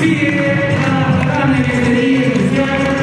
sigue la grande que este día especial.